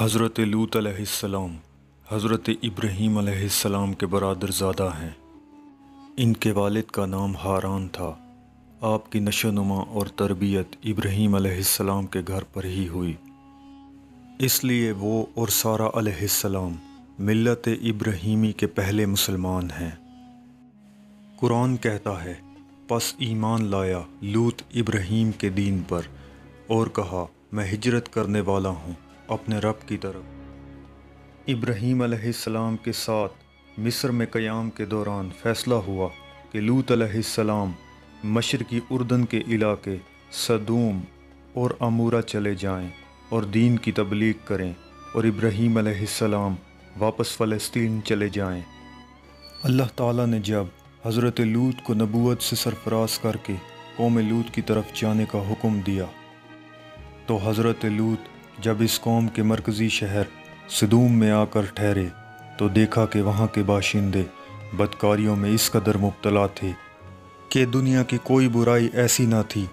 हज़रत लूत अलैहिस्सलाम हज़रत इब्राहीम अलैहिस्सलाम के बरदर ज़्यादा हैं। इनके वालिद का नाम हारान था। आपकी नशोनुमा और तरबियत इब्राहीम अलैहिस्सलाम के घर पर ही हुई। इसलिए वो और सारा अलैहिस्सलाम मिल्लत इब्राहीमी के पहले मुसलमान हैं। कुरान कहता है, पस ईमान लाया लूत इब्राहीम के दीन पर और कहा, मैं हिजरत करने वाला हूँ। अपने रब की तरफ़। इब्राहीम अलैहिस्सलाम के साथ मिस्र में क़याम के दौरान फ़ैसला हुआ कि लूत अलैहिस्सलाम मशरकी उर्दन के इलाके सदूम और अमूरा चले जाएँ और दीन की तबलीग करें और इब्राहीम अलैहिस्सलाम वापस फ़लस्तीन चले जाएँ। अल्लाह ताला ने जब हज़रत लूत को नबूत से सरफराज करके कौम लूत की तरफ़ जाने का हुक्म दिया तो हज़रत लूत जब इस कौम के मरकज़ी शहर सदूम में आकर ठहरे तो देखा कि वहाँ के बाशिंदे बदकारियों में इस कदर मुबतला थे कि दुनिया की कोई बुराई ऐसी ना थी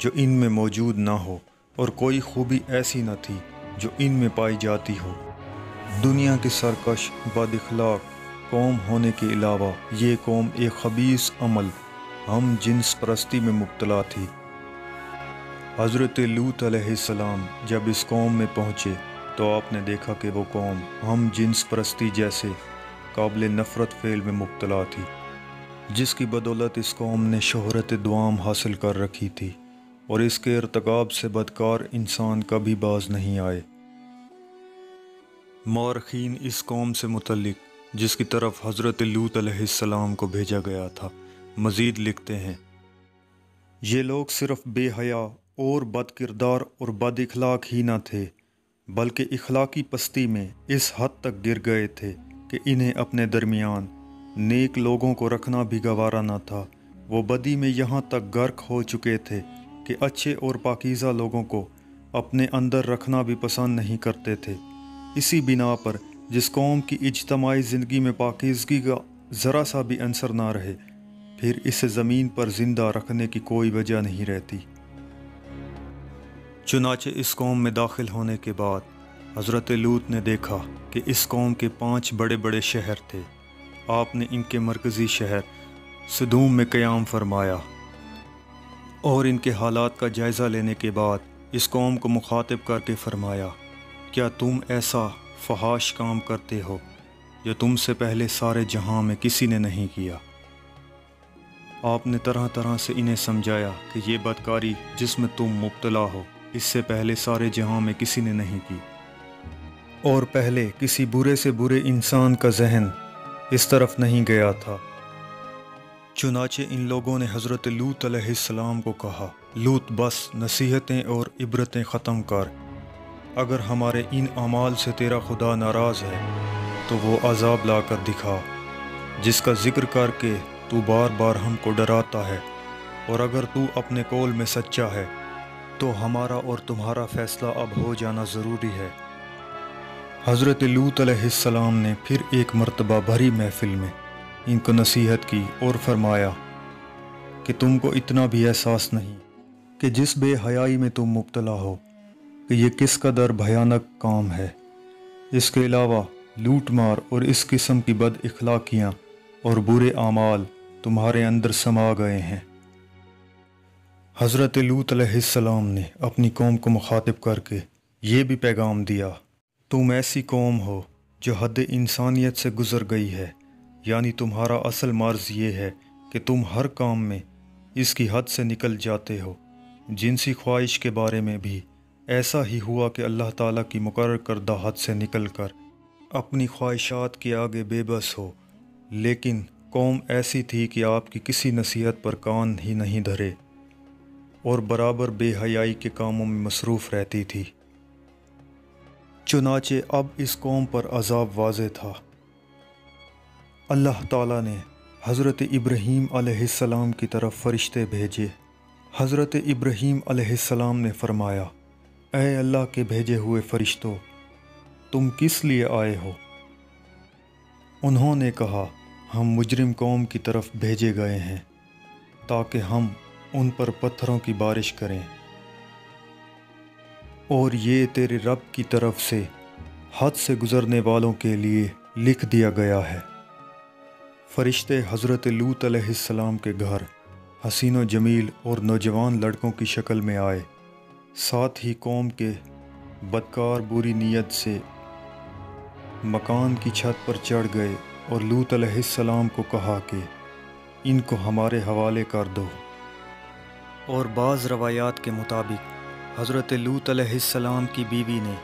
जो इन में मौजूद ना हो और कोई खूबी ऐसी ना थी जो इन में पाई जाती हो। दुनिया की सरकश बदखलाक कौम होने के अलावा ये कौम एक खबीस अमल, हम जिन्स परस्ती में मुबतला थी। हज़रत लूत अलैहिस्सलाम जब इस कौम में पहुँचे तो आपने देखा कि वो कौम हम जिन्स परस्ती जैसे काबिल नफ़रत फ़ेल में मुबतला थी, जिसकी बदौलत इस कौम ने शहरत दुआम हासिल कर रखी थी और इसके irतकब से बदकार इंसान कभी बाज नहीं आए। मारखीन इस कौम से मुतलिक जिसकी तरफ़ हज़रत लूत अलैहिस्सलाम को भेजा गया था, मज़ीद लिखते हैं, ये लोग सिर्फ़ बेहया और बद किरदार और बद इखलाक ही न थे, बल्कि इखलाकी पस्ती में इस हद तक गिर गए थे कि इन्हें अपने दरमियान नेक लोगों को रखना भी गवारा न था। वो बदी में यहाँ तक गर्क हो चुके थे कि अच्छे और पाकिज़ा लोगों को अपने अंदर रखना भी पसंद नहीं करते थे। इसी बिना पर जिस कौम की इज्तमाही ज़िंदगी में पाकिजगी का ज़रा सा भी अंसर ना रहे, फिर इसे ज़मीन पर ज़िंदा रखने की कोई वजह नहीं रहती। चुनाचे इस कौम में दाखिल होने के बाद हज़रत लूत ने देखा कि इस कौम के पाँच बड़े बड़े शहर थे। आपने इनके मरकज़ी शहर सदूम में क़याम फरमाया। और इनके हालात का जायज़ा लेने के बाद इस कौम को मुखातिब करके फरमाया, क्या तुम ऐसा फहाश काम करते हो जो तुमसे पहले सारे जहाँ में किसी ने नहीं किया? आपने तरह तरह से इन्हें समझाया कि ये बदकारी जिसमें तुम मुबतला हो इससे पहले सारे जहाँ में किसी ने नहीं की। और पहले किसी बुरे से बुरे इंसान का जहन इस तरफ़ नहीं गया था। चुनाचे इन लोगों ने हज़रत लूत अलैहिस्सलाम को कहा, लूत, बस नसीहतें और इबरतें ख़त्म कर। अगर हमारे इन अमाल से तेरा खुदा नाराज़ है तो वो अजाब ला कर दिखा, जिसका ज़िक्र करके तू बार बार हमको डराता है। और अगर तू अपने कौल में सच्चा है तो हमारा और तुम्हारा फ़ैसला अब हो जाना ज़रूरी है। हज़रत लूत अलैहिस्सलाम ने फिर एक मरतबा भरी महफिल में इनको नसीहत की और फरमाया कि तुमको इतना भी एहसास नहीं कि जिस बेहयाई में तुम मुबतला हो कि यह किस कदर भयानक काम है। इसके अलावा लूट मार और इस किस्म की बद इखलाकियाँ और बुरे आमाल तुम्हारे अंदर समा गए हैं। हज़रत लूत अलैहिस्सलाम ने अपनी कौम को मुखातिब करके ये भी पैगाम दिया, तुम ऐसी कौम हो जो हद इंसानियत से गुज़र गई है। यानी तुम्हारा असल मर्ज़ ये है कि तुम हर काम में इसकी हद से निकल जाते हो। जिनसी ख्वाहिश के बारे में भी ऐसा ही हुआ कि अल्लाह ताला की मुकर करदा हद से निकल कर अपनी ख्वाहिशात के आगे बेबस हो। लेकिन कौम ऐसी थी कि आपकी किसी नसीहत पर कान ही नहीं धरे। और बराबर बेहयाई के कामों में मसरूफ़ रहती थी। चुनाचे अब इस कौम पर अजाब वाज था। अल्लाह ताला ने हज़रत इब्राहीम अलैहिस्सलाम की तरफ़ फ़रिश्ते भेजे। हज़रत इब्राहीम अलैहिस्सलाम ने फरमाया, ए अल्लाह के भेजे हुए फ़रिश्तों, तुम किस लिए आए हो? उन्होंने कहा, हम मुजरिम कौम की तरफ़ भेजे गए हैं, ताकि हम उन पर पत्थरों की बारिश करें। और ये तेरे रब की तरफ़ से हद से गुज़रने वालों के लिए लिख दिया गया है। फरिश्ते हज़रत लूत अलैहिस्सलाम के घर, हसीन जमील और नौजवान लड़कों की शक्ल में आए। साथ ही कौम के बदकार बुरी नीयत से मकान की छत पर चढ़ गए और लूत अलैहिस्सलाम को कहा कि, इनको हमारे हवाले कर दो। और बाज़ रवायात के मुताबिक, हज़रत लूत अलैहिस्सलाम की बीवी ने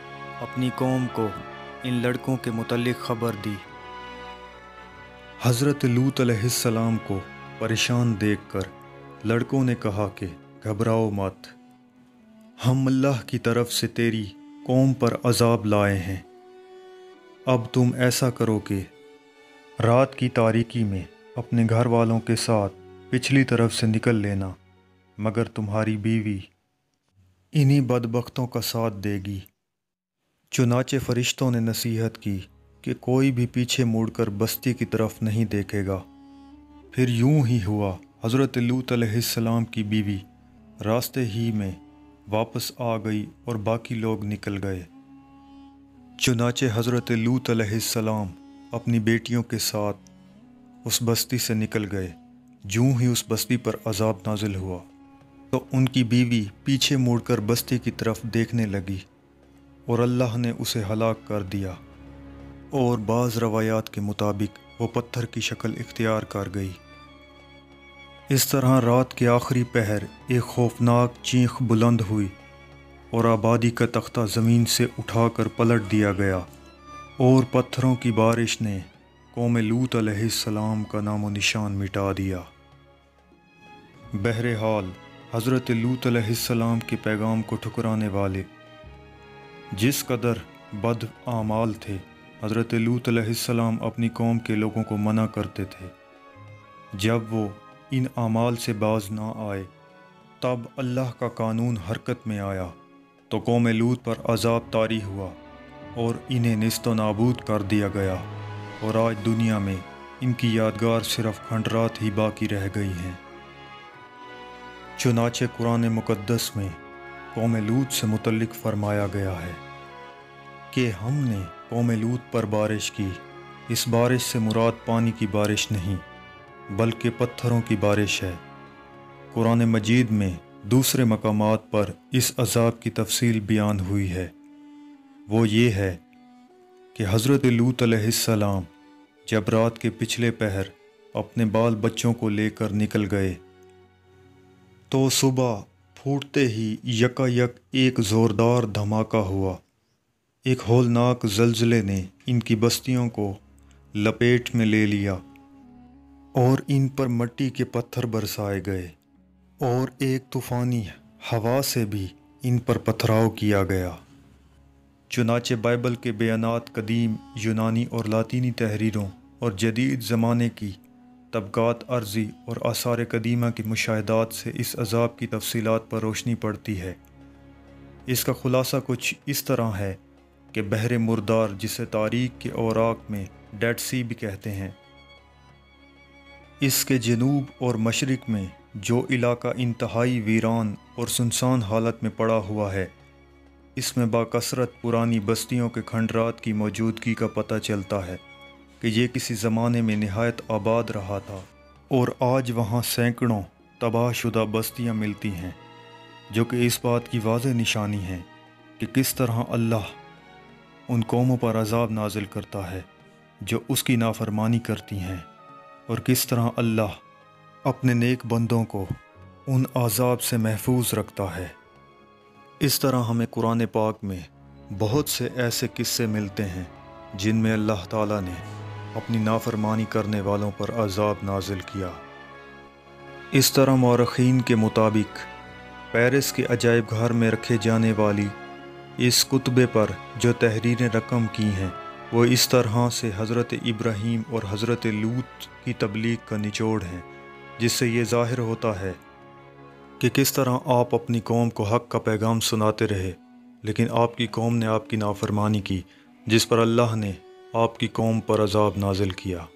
अपनी कौम को इन लड़कों के मुतलक ख़बर दी। हज़रत लूत अलैहिस्सलाम को परेशान देखकर लड़कों ने कहा कि, घबराओ मत। हम अल्लाह की तरफ़ से तेरी कौम पर अजाब लाए हैं। अब तुम ऐसा करो कि रात की तारीकी में अपने घर वालों के साथ पिछली तरफ़ से निकल लेना। मगर तुम्हारी बीवी इन्हीं बदबख्तों का साथ देगी। चुनाचे फरिश्तों ने नसीहत की कि कोई भी पीछे मुड़कर बस्ती की तरफ़ नहीं देखेगा। फिर यूँ ही हुआ, हज़रत लूत अलैहिस्सलाम की बीवी रास्ते ही में वापस आ गई और बाकी लोग निकल गए। चुनाचे हज़रत लूत अलैहिस्सलाम अपनी बेटियों के साथ उस बस्ती से निकल गए। जूं ही उस बस्ती पर अजाब नाजिल हुआ तो उनकी बीवी पीछे मुड़कर बस्ती की तरफ़ देखने लगी और अल्लाह ने उसे हलाक कर दिया और बाज़ रवायात के मुताबिक वो पत्थर की शक्ल इख्तियार कर गई। इस तरह रात के आखिरी पहर एक खौफनाक चीख बुलंद हुई और आबादी का तख्ता ज़मीन से उठाकर पलट दिया गया और पत्थरों की बारिश ने कौम लूत अलैहिस्सलाम का नामो निशान मिटा दिया। बहरहाल हज़रत लूत अलैहिस्सलाम के पैगाम को ठुकराने वाले। जिस कदर बद आमाल थे, हज़रत लूत अलैहिस्सलाम अपनी कौम के लोगों को मना करते थे। जब वो इन आमाल से बाज ना आए, तब अल्लाह का कानून हरकत में आया तो कौम लूत पर अजाब तारी हुआ और इन्हें नस्त नाबूद कर दिया गया। और आज दुनिया में इनकी यादगार सिर्फ़ खंडरात ही बाकी रह गई हैं। चुनाचे कुरान मुक़दस में कौम लूत से मुतलक फरमाया गया है कि हमने कौम लूत पर बारिश की। इस बारिश से मुराद पानी की बारिश नहीं, बल्कि पत्थरों की बारिश है। कुरान मजीद में दूसरे मकाम पर इस अजाब की तफसील बयान हुई है। वो ये है कि हज़रत लूत अलैहिस्सलाम जब रात के पिछले पहर अपने बाल बच्चों को लेकर निकल गए तो सुबह फूटते ही यकायक एक ज़ोरदार धमाका हुआ। एक होलनाक जलजले ने इनकी बस्तियों को लपेट में ले लिया और इन पर मट्टी के पत्थर बरसाए गए और एक तूफ़ानी हवा से भी इन पर पथराव किया गया। चुनाचे बाइबल के बयानात कदीम यूनानी और लातीनी तहरीरों और जदीद ज़माने की तबक़ात अर्ज़ी और आसार कदीमा की मुशाहदात से इस अजाब की तफसीलात पर रोशनी पड़ती है। इसका ख़ुलासा कुछ इस तरह है कि बहर मुर्दार, जिसे तारीख के औराक में डेड सी भी कहते हैं, इसके जनूब और मशरक़ में जो इलाका इंतहाई वीरान और सुनसान हालत में पड़ा हुआ है, इसमें बाकसरत पुरानी बस्तियों के खंडरात की मौजूदगी का पता चलता है। कि ये किसी ज़माने में नहायत आबाद रहा था, और आज वहाँ सैकड़ों तबाहशुदा बस्तियाँ मिलती हैं, जो कि इस बात की वाज निशानी है कि किस तरह अल्लाह उन कौमों पर अजाब नाजिल करता है, जो उसकी नाफरमानी करती हैं, और किस तरह अल्लाह अपने नेक बंदों को उन आज़ाब से महफूज रखता है। इस तरह हमें कुरान पाक में बहुत से ऐसे किस्से मिलते हैं, जिनमें अल्लाह ताला ने अपनी नाफरमानी करने वालों पर अजाब नाजिल किया। इस तरह मौरखीन के मुताबिक पेरिस के अजायब घर में रखे जाने वाली इस कुतबे पर जो तहरीरें रकम की हैं, वो इस तरह से हज़रत इब्राहीम और हज़रत लूत की तबलीग का निचोड़ है, जिससे ये ज़ाहिर होता है कि किस तरह आप अपनी कौम को हक़ का पैगाम सुनाते रहे, लेकिन आपकी कौम ने आपकी नाफरमानी की, जिस पर अल्लाह ने आपकी कौम पर अजाब नाजिल किया।